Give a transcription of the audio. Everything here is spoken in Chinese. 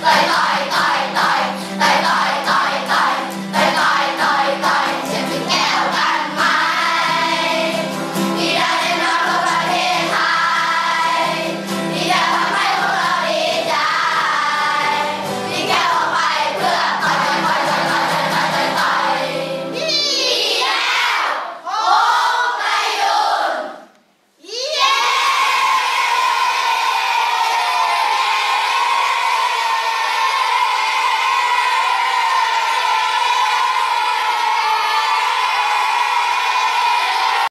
来了